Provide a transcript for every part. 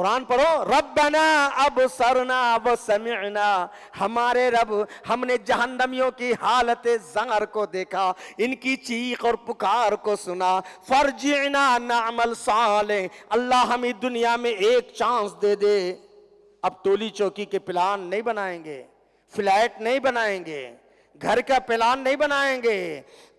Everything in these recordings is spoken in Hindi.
कुरान पढ़ो, रब्बना अब सरना अब समिना हमारे रब, हमने जहन्नमियों की हालत जार को देखा, इनकी चीख और पुकार को सुना। फर्जीना नामल साले, अल्लाह हमें दुनिया में एक चांस दे दे। अब टोली चौकी के प्लान नहीं बनाएँगे, फ्लैट नहीं बनाएँगे, घर का प्लान नहीं बनाएँगे,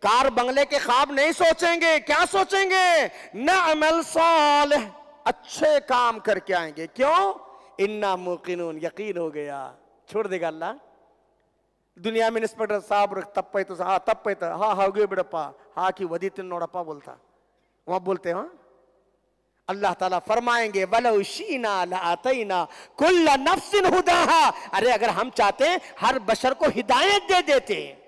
कार बंगले के ख्वाब नहीं सोचेंगे, क्या सोचेंगे? न अमल साल। अच्छे काम करके आएँगे। क्यों? इन्ना मुकिन यकीन हो गया। छोड़ देगा अल्लाह। दुनिया में इंस्पेक्टर साहब तप्पैत तो, हाँ तप्पैत तो, हाँ हा गए बेड़प्पा। हा, की वदी तुम नोड़प्पा बोलता। वहाँ बोलते हैं हाँ। अल्लाह ताला फरमाएँगे कुल्ला नफ्सिन हुदाहा। अरे, अगर हम चाहते हर बशर को हिदायत दे देते। हैं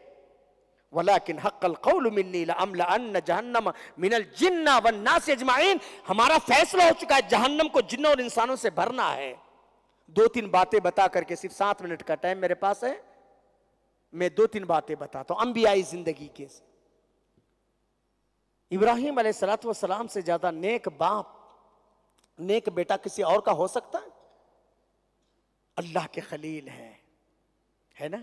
वलाकिन हक्कल कौल मिन्नी जहन्नम मिनल जिन्ना वन्नास अजमाइन हमारा फैसला हो चुका है, जहन्नम को जिन्नों और इंसानों से भरना है। दो तीन बातें बता करके सिर्फ़ सात मिनट का टाइम मेरे पास है। मैं दो तीन बातें बताता हूँ, अंबियाई ज़िंदगी के। इब्राहिम सलाम से ज़्यादा नेक बाप, नेक बेटा किसी और का हो सकता है? अल्लाह के खलील है है ना?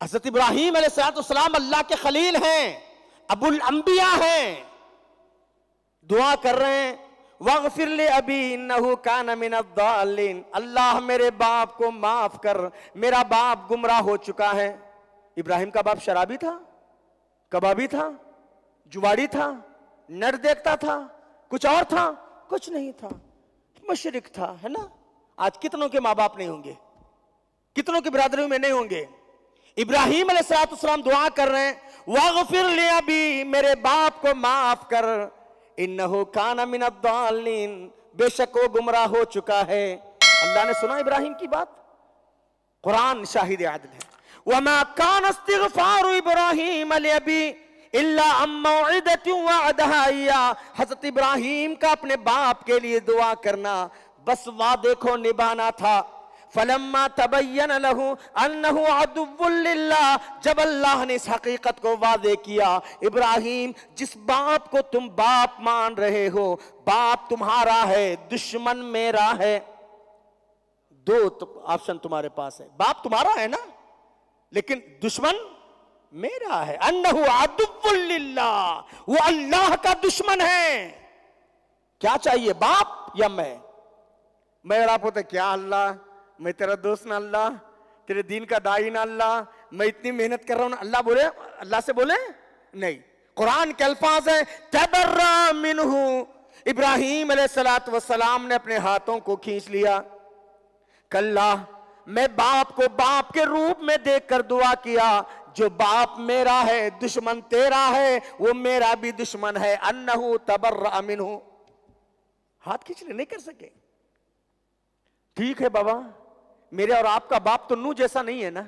हज़रत इब्राहिम सलाम अल्लाह के खलील हैं, अबुल अंबिया हैं। दुआ कर रहे हैं, वगफिर ले अभी नहू कान मिन अल्लाह मेरे बाप को माफ़ कर, मेरा बाप गुमराह हो चुका है। इब्राहिम का बाप शराबी था, कबाबी था, जुवाड़ी था, नर देखता था, कुछ और था, कुछ नहीं था। मशरक था, है ना? आज कितनों के माँ बाप नहीं होंगे? कितनों की बिरादरी में नहीं होंगे? इब्राहिम सलाम दुआ कर रहे हैं, वागफिर ले अभी मेरे बाप को माफ़ कर। इन्नहु काना मिनद्दालिन बेशक वो गुमराह हो चुका है। अल्लाह ने सुना इब्राहिम की बात? कुरान शाहिद आदिल है। वमा कान इस्तिगफार इब्राहिम अभी हज़रत इब्राहिम का अपने बाप के लिए दुआ करना बस वादे को निभाना था। फलम्मा तबैन लहू अन्नहु अदुल्लाह जब अल्लाह ने इस हकीकत को वादे किया, इब्राहिम, जिस बाप को तुम बाप मान रहे हो, बाप तुम्हारा है, दुश्मन मेरा है। दो ऑप्शन तुम्हारे पास है। बाप तुम्हारा है ना, लेकिन दुश्मन मेरा है। अन्नहु अदुल्लाह वो अल्लाह का दुश्मन है। क्या चाहिए, बाप या मैं? मैं और आप होते क्या अल्लाह? मैं तेरा दोस्त ना अल्लाह, तेरे दीन का दाई ना अल्लाह, मैं इतनी मेहनत कर रहा हूँ अल्लाह बोले, अल्लाह से बोले? नहीं। कुरान के अल्फाज है, तबर्रा मिनहू। इब्राहिम सलाम ने अपने हाथों को खींच लिया। कल्ला, मैं बाप को बाप के रूप में देखकर दुआ किया, जो बाप मेरा है, दुश्मन तेरा है, वो मेरा भी दुश्मन है। अन्नहु तबर्रा मिनहू। हाथ खींच ले, नहीं कर सके। ठीक है बाबा। मेरे और आपका बाप तो नू जैसा नहीं है ना?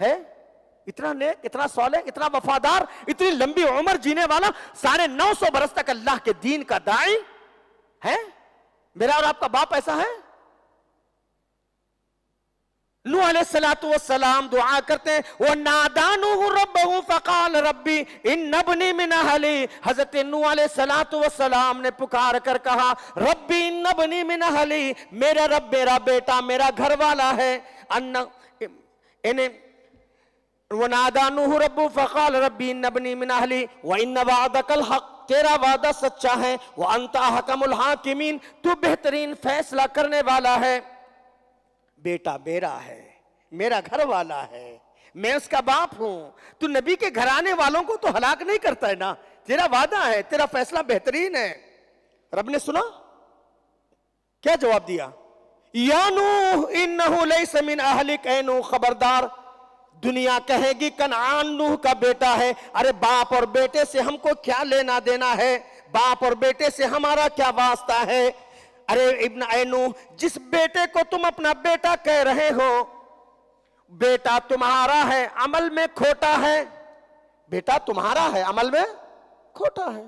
है? इतना नेक, इतना सौले, इतना वफादार, इतनी लंबी उम्र जीने वाला, साढ़े नौ सौ बरस तक अल्लाह के दीन का दाई, है? मेरा और आपका बाप ऐसा है? सलाम दुआ करते हैं वो नादानू फकाल इन नबनी हज़रत नू सलाम ने पुकार कर कहा इन नबनी मेरा रब, मेरा बेटा, मेरा घर वाला है वो नादानू फकाल इन नबनी व इन हक, तेरा वादा सच्चा है, वो अंता हकमुल हाकिमीन, तू बेहतरीन फैसला करने वाला है। बेटा मेरा है, मेरा घर वाला है, मैं उसका बाप हूँ। तू नबी के घराने वालों को तो हलाक नहीं करता है ना? तेरा वादा है, तेरा फैसला बेहतरीन है। रब ने सुना? क्या जवाब दिया? यानू खबरदार, दुनिया कहेगी, कनान नूह का बेटा है। अरे बाप और बेटे से हमको क्या लेना देना है? बाप और बेटे से हमारा क्या वास्ता है? अरे इब्न ऐनू, जिस बेटे को तुम अपना बेटा कह रहे हो, बेटा तुम्हारा है, अमल में खोटा है। बेटा तुम्हारा है, अमल में खोटा है।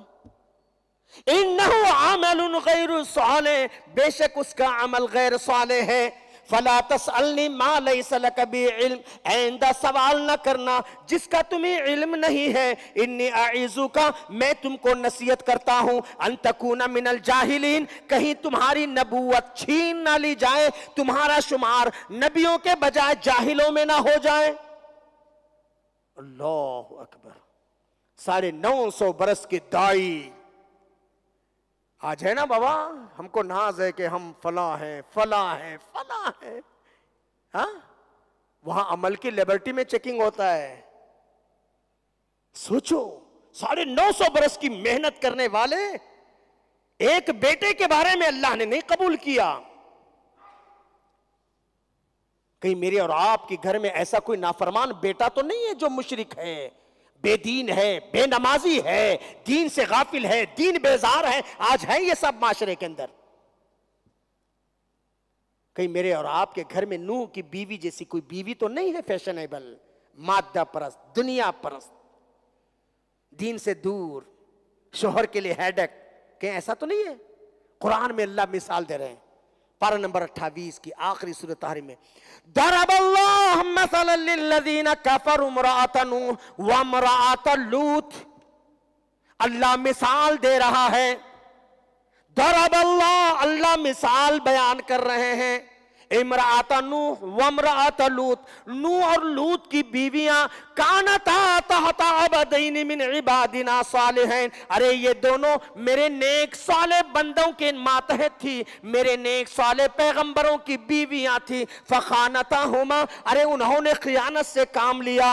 इन आमल गैर साले, बेशक उसका अमल गैर साले है। फला तसअलनी मा इल्म आइंदा सवाल न करना, जिसका तुम्हें इल्म नहीं है, इन्नी आइजू का मैं तुमको नसीहत करता हूँ। अंतकूना मिनल जाहिलीन, कहीं तुम्हारी नबूवत छीन ना ली जाए, तुम्हारा शुमार नबियों के बजाय जाहिलों में ना हो जाए। अल्लाह अकबर। साढ़े नौ सौ बरस के दाई। आज है ना बाबा? हमको नाज है कि हम फला हैं फला हैं, फला हैं? हा? वहाँ अमल की लेबर्टी में चेकिंग होता है। सोचो, साढ़े नौ सौ बरस की मेहनत करने वाले एक बेटे के बारे में अल्लाह ने नहीं कबूल किया। कहीं मेरे और आपके घर में ऐसा कोई नाफरमान बेटा तो नहीं है जो मुशरिक है? बेदीन है, बेनमाजी है, दीन से गाफिल है, दीन बेजार है, आज है ये सब माशरे के अंदर। कहीं मेरे और आपके घर में नूह की बीवी जैसी कोई बीवी तो नहीं है फैशनेबल? मादा परस्त दुनिया परस्त दीन से दूर, शोहर के लिए हैडक, कहीं ऐसा तो नहीं है? कुरान में अल्लाह मिसाल दे रहे हैं। पारा नंबर 28 की आखिरी सूरत तारी में लूत। अल्लाह मिसाल दे रहा है दरब अल्लाह मिसाल बयान कर रहे हैं। इमराता नू वमराता लूत नू और लूत की बीवियाँ कानता मिन इबादिना सालिहीन। अरे ये दोनों मेरे नेक साले बंदों के मातहत थी, मेरे नेक साले पैगंबरों की बीवियाँ थी। फखानता हुमा अरे उन्होंने खियानत से काम लिया।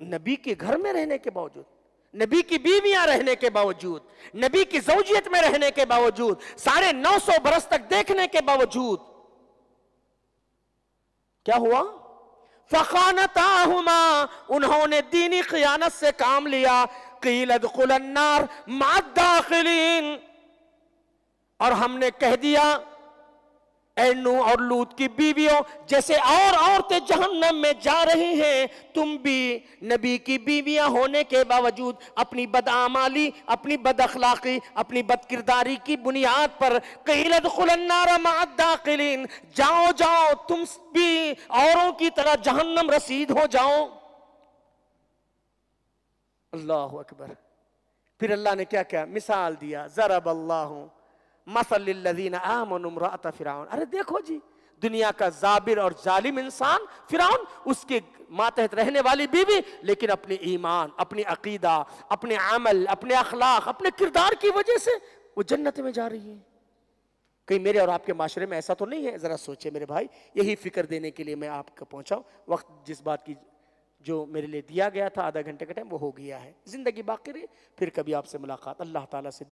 नबी के घर में रहने के बावजूद नबी की बीवियाँ रहने के बावजूद, नबी की जौजियत में रहने के बावजूद, साढ़े नौ सौ बरस तक देखने के बावजूद, क्या हुआ? फखानताहुमा, उन्होंने दीनी खयानत से काम लिया। कीलद खुलन्नार मादाखिलीन और हमने कह दिया एनू और लूत की बीवियों, जैसे और औरतें जहन्नम में जा रही हैं, तुम भी नबी की बीवियाँ होने के बावजूद अपनी बदआमाली, अपनी बदअखलाकी, अपनी बदकिरदारी की बुनियाद पर कहीलत खुलन्नारादाकिलीन जाओ जाओ, तुम भी औरों की तरह जहन्नम रसीद हो जाओ। अल्लाह अकबर। फिर अल्लाह ने क्या क्या? मिसाल दिया, जरब अल्लाह फिराउन। अरे देखो जी, दुनिया का जाबिर और जालिम इंसान फिराउन, उसके मातहत रहने वाली बीवी, लेकिन अपने ईमान, अपनी अकीदा, अपने अमल, अपने अखलाक, अपने किरदार की वजह से वो जन्नत में जा रही है। कहीं मेरे और आपके माशरे में ऐसा तो नहीं है? ज़रा सोचे मेरे भाई, यही फ़िक्र देने के लिए मैं आपको पहुँचा वक्त जिस बात की जो मेरे लिए दिया गया था, आधा घंटे का टाइम वो हो गया है। ज़िंदगी बाकी रही, फिर कभी आपसे मुलाकात। अल्लाह ताला से